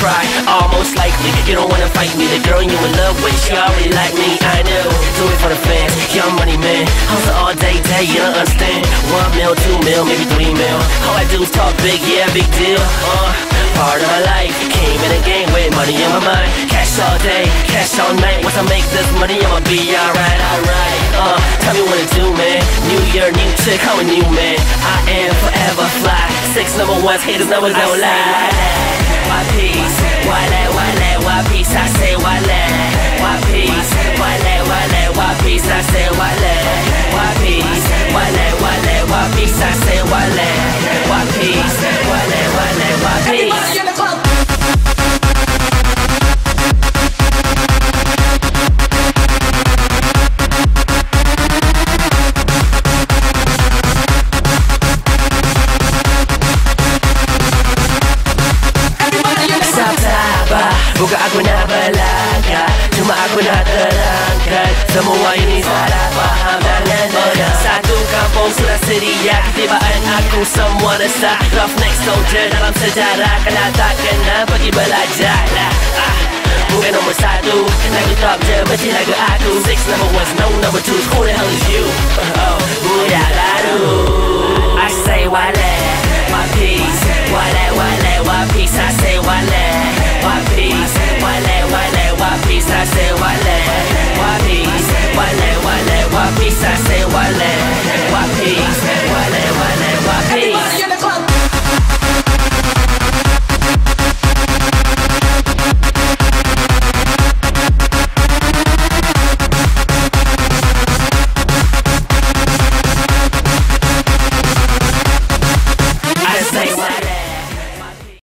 try, almost likely You don't wanna fight me, the girl you in love with, she already like me. I know, do it for the fans, young money man. Hustle all day, day, you don't understand. One mil, two mil, maybe three mil. All I do is talk big, yeah, big deal. Uh, Part of my life, came in the game with money in my mind. Cash all day, cash all night. Once I make this money, I'ma be alright, alright. Uh, Tell me what to do, man. New year, new I'm a new man I am forever fly Six number ones, haters never don't lie Why peace? Why that, why that, why peace? I say why that Why peace? Why that, why that, why peace? I say why that Why peace? Why that, why that, why peace? I say why that Why peace? Sabtaba Buka aku nak belaka Cuma aku nak terangkan Semua ini salah faham dan nada Satu kampung sudah sedia Ketibaan aku semua resah Roughneck soldier dalam sejarah Kena tak kena pergi belajar lah ah. Bukan nombor satu Lagu top je lagu aku Six number ones, no number twos Who the hell is you? Oh,